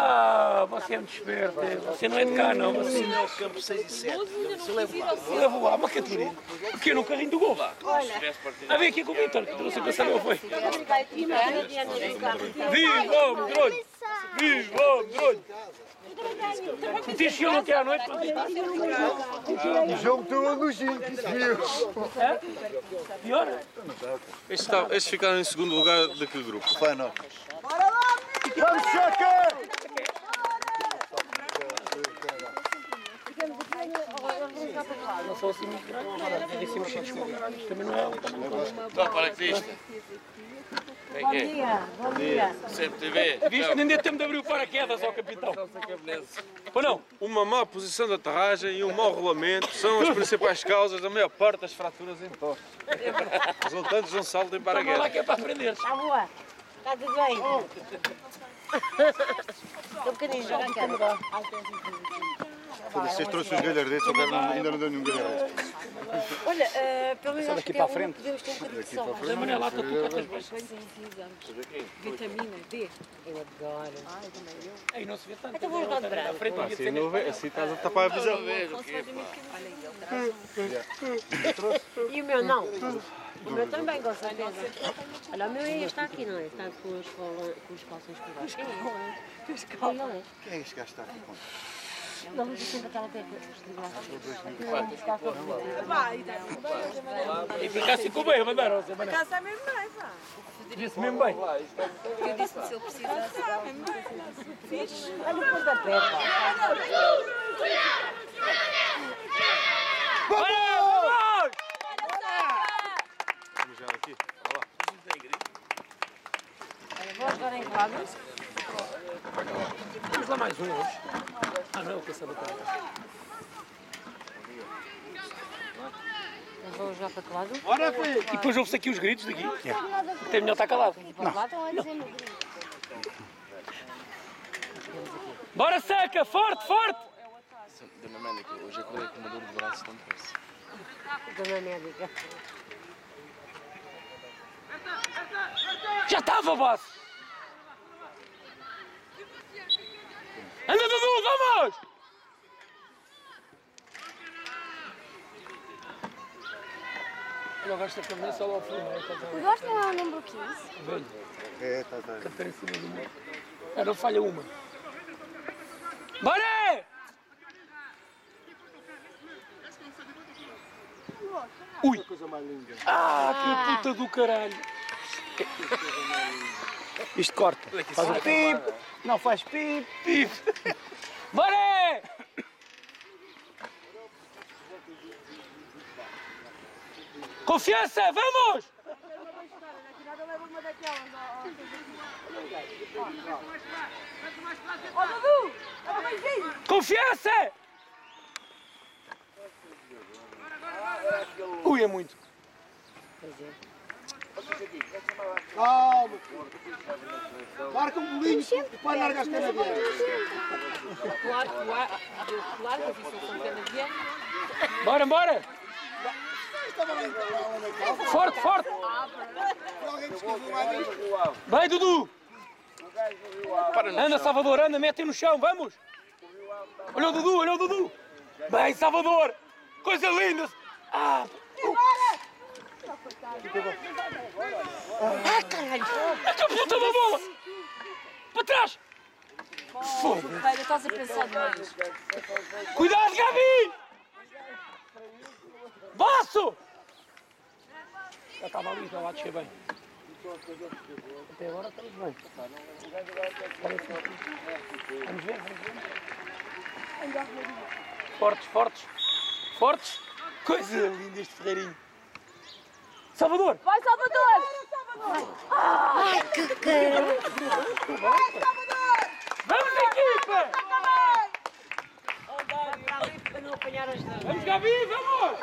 Ah, você é muito esperto. Você não é de cá, não. Você é o campo 6 e 7. Se levo lá. leva lá uma categoria. Aqui no carrinho do gol. A ver aqui com o Vitor, que trouxe pensar, não foi? Viva o medronho! Viva o medronho! Metiste ele ontem à noite? O jogo todo no Chico, viu? Pior? Estes, tá- ficaram em segundo lugar de que grupo? Fano. Vamos, Chaca! Não sou assim muito grande. É de Também não é. Então, paraquedista. Bom dia, bom dia. Sempre TV. Viste que nem deu tempo de abrir o paraquedas ao capitão. Ou não? Uma má posição de aterragem e um mau rolamento são as principais causas da maior parte das fraturas em torres. Resultantes de um salto em Toma lá paraquedas. que é para aprender. Está boa? Está tudo bem? Estou um bocadinho já quero. Vocês trouxeram os galhardetes, eu ainda não deu nenhum galhardete. Olha, eh, pelo menos acho que é um podemos ter um bocadinho de sol. Da maneira lá, tu quantas vezes? Vitamina D. Eu adoro. Aí não se vê tanto. Então vamos lá de À branco. frente devia Assim, não vê, assim estás a tapar a visão. E o meu não? O meu também, com certeza. Olha, o meu é este aqui, não é? Está com os, cola- com os calções por baixo. Com os calções. Quem é este gajo que está aqui com? E ficasse com bem, mandaram. Casa mesmo bem, pá. Disse mesmo bem. Eu disse se ele precisasse. Mesmo bem. Fixe. Olha o pontapé, pá. Vamos! Vamos já aqui. Vou jogar em quadros. Vamos lá mais um hoje. Ah, não é o caçador. Eu vou jogar para que lado? E depois ouve-se aqui os gritos daqui. Até melhor estar calado. Dizer no grito. Bora, seca! Forte, forte! Dona Médica, hoje acordei com uma dor de braço tão forte. Dona médica. Já estava, boss! Anda, Dudu, vamos! Olha, o gajo da cabeça lá ao fundo. O gosto não é o número 15. Velho, É, tá, tá. cantar em cima do muro. Ah, não falha uma. Bora! Ui! Ah, que puta do caralho! Isto corta. Faz o pip, não faz pip, pip. Bora! Confiança, vamos! Confiança! Ui, é muito. Calma, Marca um bolinho para largar as dele. Claro claro que a fixação canadiana. Bora, bora! Forte, forte! Vai, Dudu! Anda, Salvador, anda, mete no chão, vamos! Olha o Dudu, olha o Dudu! Bem, Salvador! Coisa linda! Ah! Ah, caralho! É que a puta da bola! Para trás! Velho, estás a pensar demais. Cuidado, Gabi! Baço! Já estava ali, já lá descer bem. Até agora estamos bem. Vamos ver, vamos ver. Fortes, fortes, fortes. Coisa linda este Ferreirinho. Salvador! Vai, Salvador! Ai, que caralho! Vamos, equipa! Para ali para não apanhar as duas. Vamos, Gabi, vamos!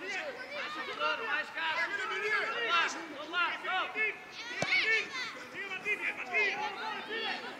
Tira, tira, tira!